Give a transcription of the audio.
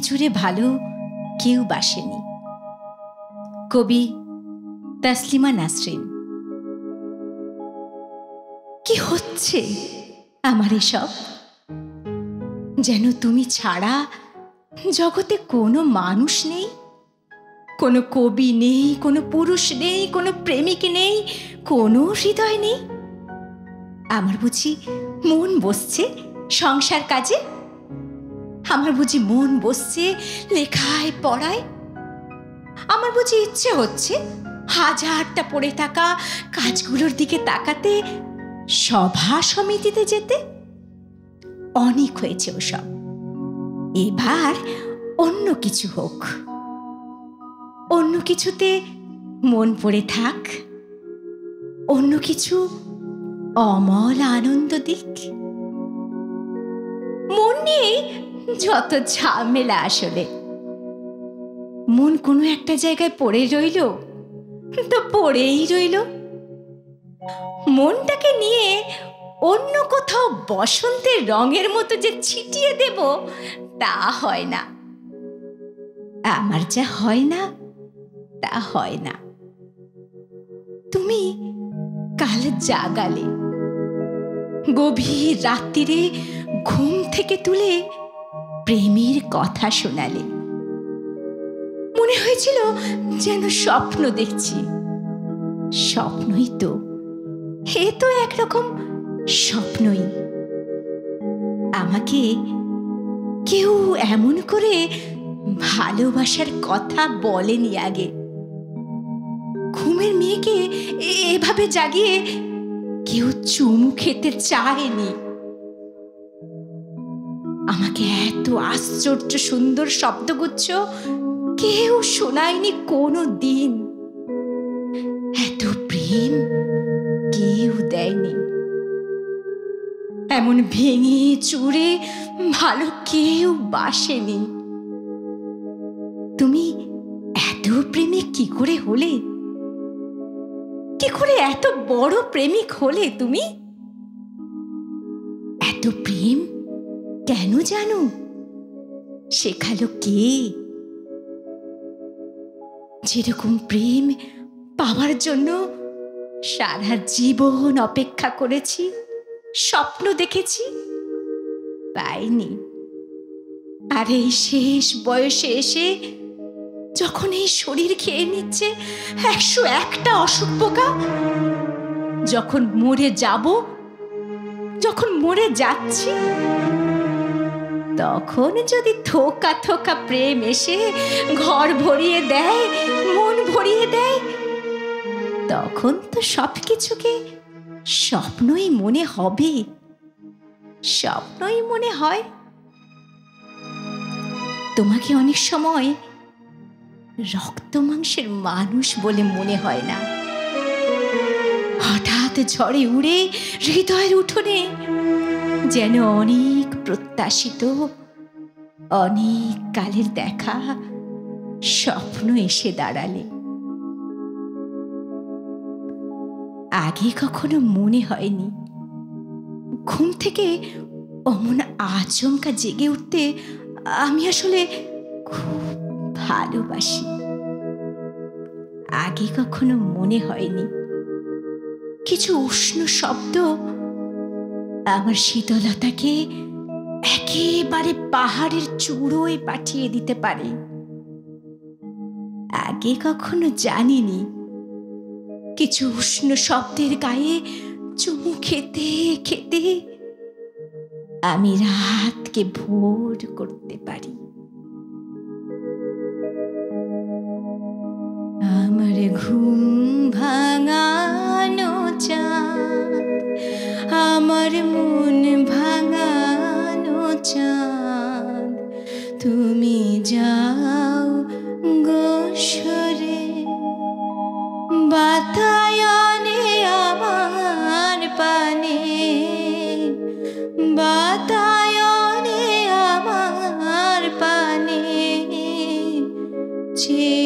জুড়ে ভালো কেউ বাসেনি। কবি তাসলিমা নাসরিন। কি হচ্ছে আমার এসব? যেন তুমি ছাড়া জগতে কোনো মানুষ নেই, কোনো কবি নেই, কোনো পুরুষ নেই, কোনো প্রেমিক নেই, কোনো হৃদয় নেই। আমার বুঝি মন বসছে সংসার কাজে? আমার বুঝি মন বসছে, লেখায়, পড়ায়। আমার বুঝি ইচ্ছে হচ্ছে হাজারটা পড়ে থাকা, কাজগুলোর দিকে তাকাতে, সভা সমিতিতে যেতে। অনেক হয়েছে ওসব। এবার অন্য কিছু হোক। অন্য কিছুতে মন পড়ে থাক। অন্য কিছু অমল আনন্দ দিক। যত ঝামেলা আসলে। মন কোনো একটা জায়গায় পড়ে রইল, তো পড়েই রইল। মনটাকে নিয়ে অন্য কোথাও বসন্তের রঙের মতো যে ছিটিয়ে দেব, তা হয় না। আমার যা হয় না, তা হয় না। তুমি কাল জাগালে, গভীর রাত্রিরে ঘুম থেকে তুলে প্রেমের কথা শোনালে। মনে হয়েছিল যেন স্বপ্ন দেখছি। স্বপ্নই তো হে তো একরকম স্বপ্নই। আমাকে কেউ এমন করে ভালোবাসার কথা বলেনি আগে। ঘুমের মেয়েকে এভাবে জাগিয়ে কেউ চুমু খেতে চায়নি। আমাকে এত আশ্চর্য সুন্দর শব্দগুচ্ছ কেউ শোনায়নি কোনো দিন। এত প্রেম কেউ দেয়নি। এমন ভেঙে চুরে ভালো কেউ বাসেনি। তুমি এত প্রেমিক কি করে হলে? কি করে এত বড় প্রেমিক হলে তুমি? এত প্রেম কেন জানো? শেখালো কে? যেরকম প্রেম পাওয়ার জন্য সারা জীবন অপেক্ষা করেছি, স্বপ্ন দেখেছি, পাইনি। আর এই শেষ বয়সে এসে যখন এই শরীর খেয়ে নিচ্ছে একশো একটা অসুখ পোকা, যখন মরে যাব, যখন মরে যাচ্ছি তখন যদি থোকা থোকা প্রেম এসে ঘর ভরিয়ে দেয়, মন ভরিয়ে দেয়, তখন তো সব কিছুকে স্বপ্নই মনে হবে। স্বপ্নই মনে হয়। তোমাকে অনেক সময় রক্ত মাংসের মানুষ বলে মনে হয় না। হঠাৎ ঝড়ে উড়ে হৃদয়ের উঠোনে যেন অনেক প্রত্যাশিত, অনেক কালের দেখা, স্বপ্ন এসে দাঁড়ালে। আগে কখনো মনে হয়নি। ঘুম থেকে অমন আচমকা জেগে উঠতে আমি আসলে খুব ভালোবাসি। আগে কখনো মনে হয়নি। কিছু উষ্ণ শব্দ আমার শীতলতাকে একেবারে পাহাড়ের চূড়োয় পাঠিয়ে দিতে পারে। আগে কখনো জানিনি। কিছু উষ্ণ শব্দের গায়ে চুমু খেতে খেতে আমি রাতকে ভোর করতে পারি। আমার ঘুম ভাঙানো আমার মন ভাঙানো চাঁদ। তুমি যাও গোসরে। বাতায়নে আমার পানে। বাতায়নে আমার পানে। চেয়ে